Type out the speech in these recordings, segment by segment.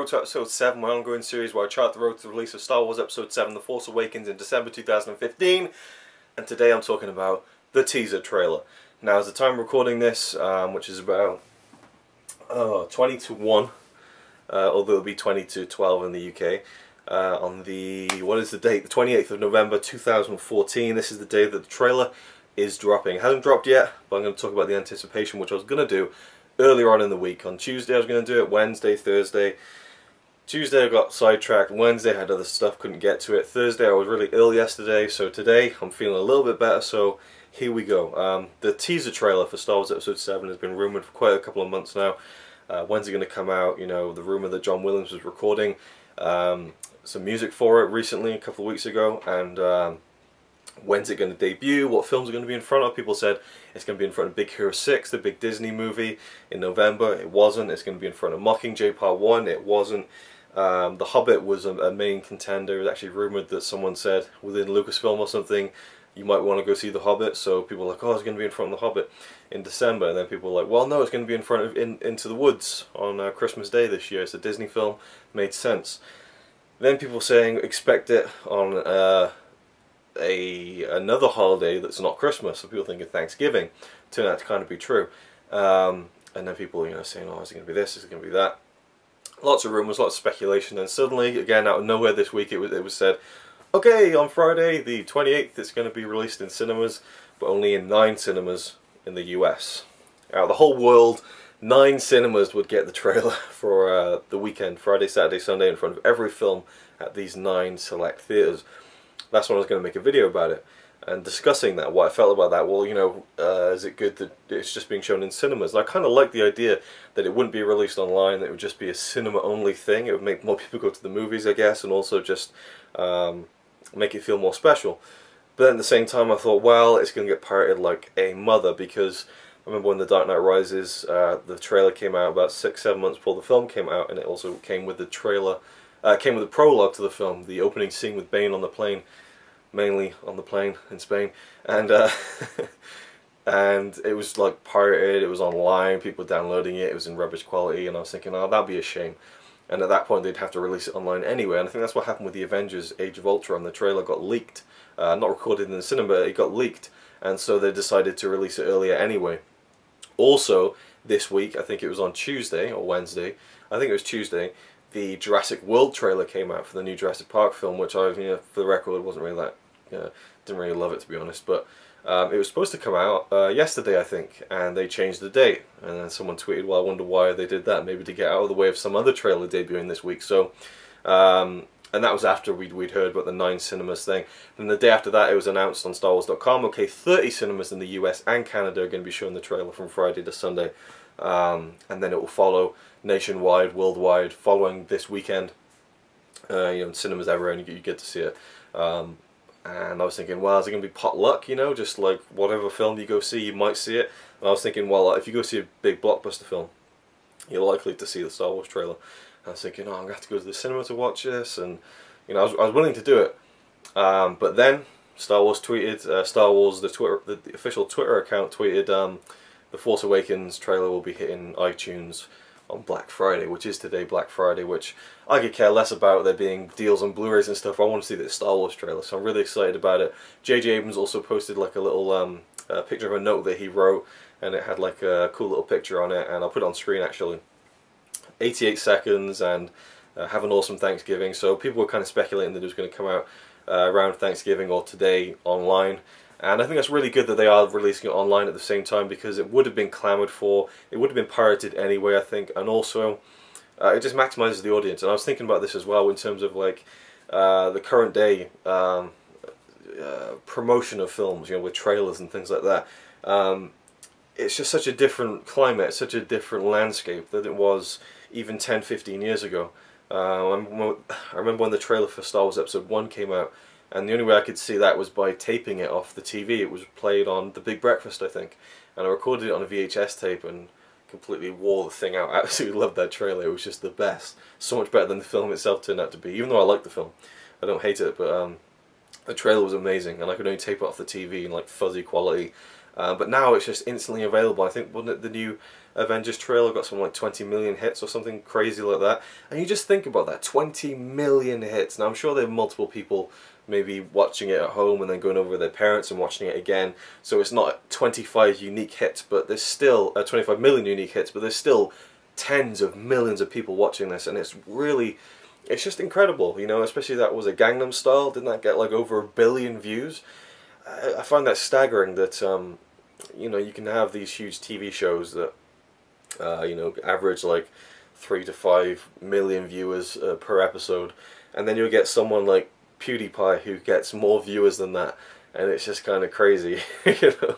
road to episode 7, my ongoing series where I chart the road to the release of Star Wars episode 7, The Force Awakens in December 2015. And today I'm talking about the teaser trailer. Now, as the time recording this, um, which is about oh, 20 to 1, uh, although it'll be 20 to 12 in the UK, uh, on the, what is the date? The 28th of November 2014. This is the day that the trailer is dropping. It hasn't dropped yet, but I'm going to talk about the anticipation, which I was going to do earlier on in the week. On Tuesday I was going to do it, Wednesday, Thursday. Tuesday I got sidetracked, Wednesday I had other stuff, couldn't get to it. Thursday I was really ill yesterday, so today I'm feeling a little bit better, so here we go. Um, the teaser trailer for Star Wars Episode 7 has been rumoured for quite a couple of months now. Uh, when's it going to come out? You know, the rumour that John Williams was recording um, some music for it recently, a couple of weeks ago, and um, when's it going to debut, what films are going to be in front of. People said it's going to be in front of Big Hero 6, the big Disney movie, in November. It wasn't. It's going to be in front of Mockingjay Part 1. It wasn't. Um, the Hobbit was a, a, main contender. It was actually rumoured that someone said within Lucasfilm or something, you might want to go see The Hobbit. So people were like, oh, it's going to be in front of The Hobbit in December. And then people were like, well, no, it's going to be in front of in, Into the Woods on uh, Christmas Day this year. It's a Disney film. Made sense. Then people saying expect it on uh, a another holiday that's not Christmas. So people think of Thanksgiving. Turned out to kind of be true. Um, and then people, you know, saying, "Oh, is it going to be this? Is it going to be that?" Lots of rumors, lots of speculation. And suddenly, again, out of nowhere this week, it was it was said, "Okay, on Friday, the 28th, it's going to be released in cinemas, but only in nine cinemas in the U.S. Out of the whole world." Nine cinemas would get the trailer for uh, the weekend, Friday, Saturday, Sunday, in front of every film at these nine select theatres that's when I was going to make a video about it and discussing that, what I felt about that. Well, you know, uh, is it good that it's just being shown in cinemas? And I kind of like the idea that it wouldn't be released online, that it would just be a cinema-only thing. It would make more people go to the movies, I guess, and also just um, make it feel more special. But then at the same time, I thought, well, it's going to get pirated like a mother, because I remember when The Dark Knight Rises, uh, the trailer came out about six, seven months before the film came out, and it also came with the trailer uh, came with a prologue to the film, the opening scene with Bane on the plane, mainly on the plane in Spain, and uh, and it was like pirated, it was online, people downloading it, it was in rubbish quality, and I was thinking, oh, that'd be a shame. And at that point, they'd have to release it online anyway, and I think that's what happened with the Avengers: Age of Ultron. The trailer got leaked, uh, not recorded in the cinema, it got leaked, and so they decided to release it earlier anyway. Also, this week, I think it was on Tuesday or Wednesday, I think it was Tuesday, the Jurassic World trailer came out for the new Jurassic Park film, which I, you know, for the record, wasn't really that, you know, didn't really love it to be honest. But um, it was supposed to come out uh, yesterday, I think, and they changed the date. And then someone tweeted, "Well, I wonder why they did that. Maybe to get out of the way of some other trailer debuting this week." So, um, and that was after we'd we'd heard about the nine cinemas thing. Then the day after that, it was announced on StarWars.com. Okay, 30 cinemas in the U.S. and Canada are going to be showing the trailer from Friday to Sunday, um, and then it will follow nationwide, worldwide, following this weekend. Uh, you know, cinemas everywhere, and you, you get to see it. Um, and I was thinking, well, is it going to be potluck? You know, just like whatever film you go see, you might see it. And I was thinking, well, if you go see a big blockbuster film, you're likely to see the Star Wars trailer. And I was thinking, oh, I'm going to have to go to the cinema to watch this, and you know, I was, I was willing to do it. Um, but then Star Wars tweeted, uh, Star Wars, the Twitter, the, the, official Twitter account tweeted, um, the Force Awakens trailer will be hitting iTunes on Black Friday, which is today Black Friday, which I could care less about there being deals on Blu-rays and stuff. I want to see the Star Wars trailer, so I'm really excited about it. J.J. Abrams also posted like a little um, picture of a note that he wrote, and it had like a cool little picture on it, and I'll put it on screen actually. 88 seconds, and uh, have an awesome Thanksgiving. So people were kind of speculating that it was going to come out uh, around Thanksgiving or today online. And I think that's really good that they are releasing it online at the same time because it would have been clamoured for, it would have been pirated anyway, I think, and also uh, it just maximizes the audience. And I was thinking about this as well in terms of like uh, the current day um, uh, promotion of films, you know, with trailers and things like that. Um, it's just such a different climate, such a different landscape than it was even 10, 15 years ago. Uh, I remember when the trailer for Star Wars Episode 1 came out, and the only way I could see that was by taping it off the TV. It was played on The Big Breakfast, I think, and I recorded it on a VHS tape and completely wore the thing out. I absolutely loved that trailer. It was just the best. So much better than the film itself turned out to be. Even though I like the film, I don't hate it, but um, the trailer was amazing, and I could only tape it off the TV in like fuzzy quality, Uh, but now it's just instantly available. I think wasn't it the new Avengers trailer got something like 20 million hits or something crazy like that. And you just think about that 20 million hits. Now I'm sure there are multiple people maybe watching it at home and then going over with their parents and watching it again. So it's not 25 unique hits, but there's still uh, 25 million unique hits, but there's still tens of millions of people watching this, and it's really, it's just incredible, you know. Especially that was a Gangnam Style. Didn't that get like over a billion views? I, find that staggering. That um, you know you can have these huge TV shows that uh, you know average like three to five million viewers uh, per episode, and then you'll get someone like PewDiePie who gets more viewers than that, and it's just kind of crazy, you know,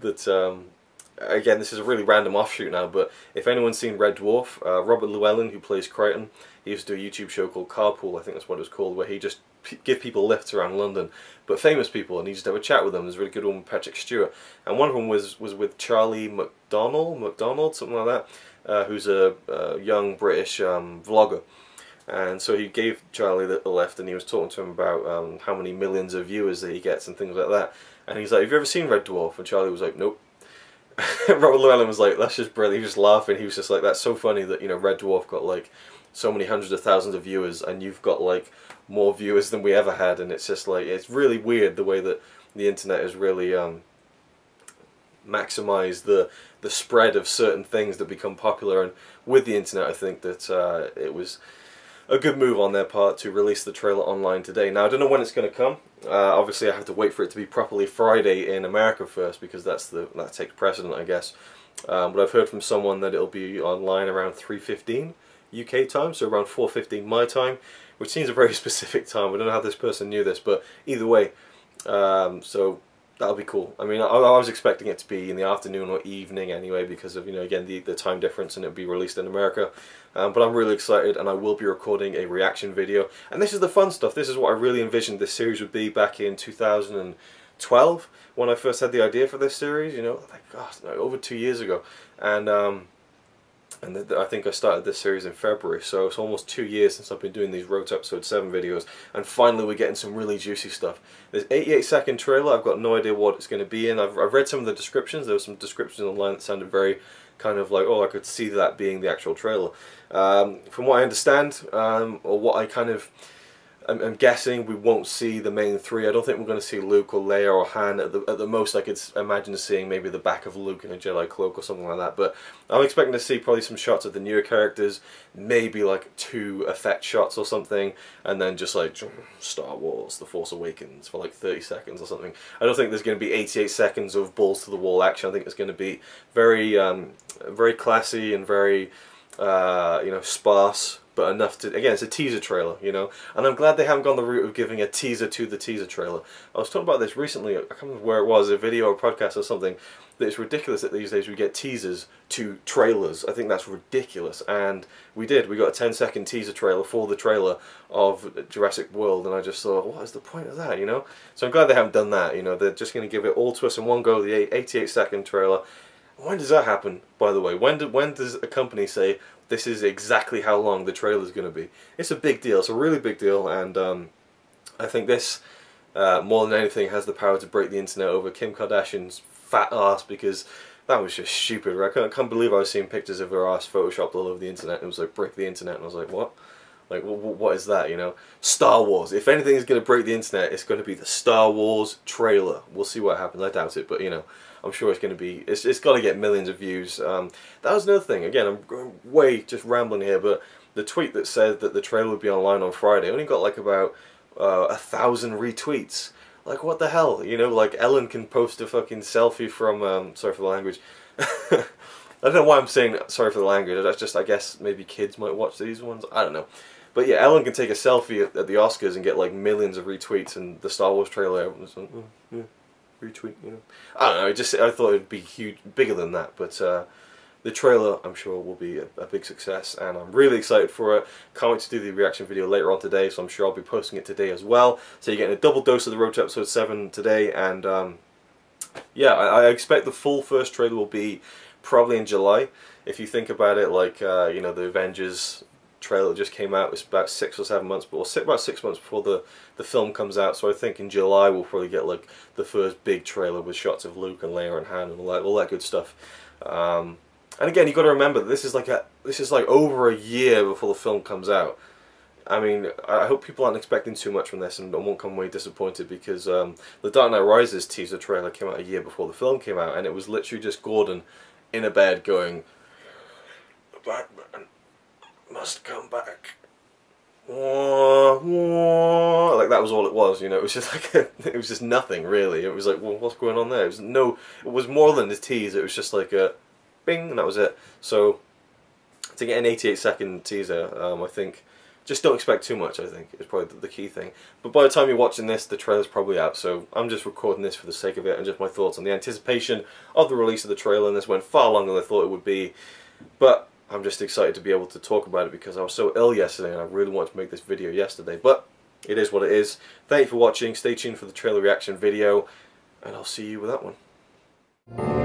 that um, again, this is a really random offshoot now, but if anyone's seen Red Dwarf, uh, Robert Llewellyn, who plays Kryten, he used to do a YouTube show called Carpool, I think that's what it was called, where he just give people lifts around London, but famous people, and he just have a chat with them. There's a really good one with Patrick Stewart, and one of them was was with Charlie McDonald, McDonald, something like that, uh, who's a, a, young British um, vlogger. And so he gave Charlie the lift, and he was talking to him about um, how many millions of viewers that he gets and things like that. And he's like, "Have you ever seen Red Dwarf?" And Charlie was like, "Nope." Robert Llewellyn was like, "That's just brilliant." He was just laughing. He was just like, "That's so funny that you know Red Dwarf got like so many hundreds of thousands of viewers, and you've got like more viewers than we ever had." And it's just like it's really weird the way that the internet has really um, maximized the the spread of certain things that become popular. And with the internet, I think that uh, it was a good move on their part to release the trailer online today. Now I don't know when it's going to come. Uh, obviously, I have to wait for it to be properly Friday in America first because that's the that takes precedent, I guess. Um, but I've heard from someone that it'll be online around 3:15 UK time, so around 4:15 my time, which seems a very specific time. I don't know how this person knew this, but either way, um, so that'll be cool. I mean, I, I, was expecting it to be in the afternoon or evening anyway because of, you know, again, the, the time difference and it'll be released in America. Um, but I'm really excited and I will be recording a reaction video. And this is the fun stuff. This is what I really envisioned this series would be back in 2012 when I first had the idea for this series, you know, like, gosh, no, over two years ago. And, um, and I think I started this series in February, so it's almost two years since I've been doing these Road to Episode 7 videos, and finally we're getting some really juicy stuff. This 88 second trailer, I've got no idea what it's going to be in. I've, I've read some of the descriptions, there were some descriptions online that sounded very kind of like, oh, I could see that being the actual trailer. Um, from what I understand, um, or what I kind of I'm, I'm, guessing we won't see the main three. I don't think we're going to see Luke or Leia or Han. At the, at the most, I could imagine seeing maybe the back of Luke in a Jedi cloak or something like that. But I'm expecting to see probably some shots of the newer characters, maybe like two effect shots or something, and then just like Star Wars: The Force Awakens for like 30 seconds or something. I don't think there's going to be 88 seconds of balls to the wall action. I think it's going to be very, um, very classy and very, uh, you know, sparse but enough to again it's a teaser trailer you know? And I'm glad they haven't gone the route of giving a teaser to the teaser trailer. I was talking about this recently I can't remember where it was a video or podcast or something that it's ridiculous that these days we get teasers to trailers. I think that's ridiculous. And we did we got a 10 second teaser trailer for the trailer of Jurassic World and I just thought what is the point of that? You know? So I'm glad they haven't done that you know? They're just going to give it all to us in one go the 88 second trailer. When does that happen, by the way? When, do, when does a company say, this is exactly how long the trailer is going to be. It's a big deal. It's a really big deal, and um, I think this, uh, more than anything, has the power to break the internet over Kim Kardashian's fat ass because that was just stupid. I can't, I can't believe I was seeing pictures of her ass photoshopped all over the internet. It was like break the internet, and I was like, what? Like, what is that, you know? Star Wars. If anything is going to break the internet, it's going to be the Star Wars trailer. We'll see what happens. I doubt it, but, you know, I'm sure it's going to be, it's, it's got to get millions of views. Um, that was another thing. Again, I'm way just rambling here, but the tweet that said that the trailer would be online on Friday only got like about uh, a thousand retweets. Like, what the hell? You know, like Ellen can post a fucking selfie from, um, sorry for the language. I don't know why I'm saying sorry for the language. That's just, I guess, maybe kids might watch these ones. I don't know. But yeah, Ellen can take a selfie at, the Oscars and get like millions of retweets, and the Star Wars trailer oh, yeah retweet, you know. I don't know, I just I thought it'd be huge, bigger than that, but uh, the trailer I'm sure will be a, a, big success, and I'm really excited for it. Can't wait to do the reaction video later on today, so I'm sure I'll be posting it today as well. So you're getting a double dose of the Road to Episode 7 today, and um, yeah, I, I, expect the full first trailer will be probably in July. If you think about it, like, uh, you know, the Avengers trailer just came out. It's about six or seven months, or about six months before the the film comes out. So I think in July we'll probably get like the first big trailer with shots of Luke and Leia and Han and all that all that good stuff. Um, and again, you got to remember this is like a this is like over a year before the film comes out. I mean, I hope people aren't expecting too much from this and won't come away disappointed because um, the Dark Knight Rises teaser trailer came out a year before the film came out, and it was literally just Gordon in a bed going, "Batman must come back." Like that was all it was, you know. It was just like a, it was just nothing really. It was like, well, what's going on there? It was no, it was more than a tease. It was just like a, bing, and that was it. So to get an 88 second teaser, um, I think just don't expect too much. I think is probably the key thing. But by the time you're watching this, the trailer's probably out. So I'm just recording this for the sake of it and just my thoughts on the anticipation of the release of the trailer. And this went far longer than I thought it would be, but I'm just excited to be able to talk about it because I was so ill yesterday and I really wanted to make this video yesterday. But it is what it is. Thank you for watching. Stay tuned for the trailer reaction video, and I'll see you with that one.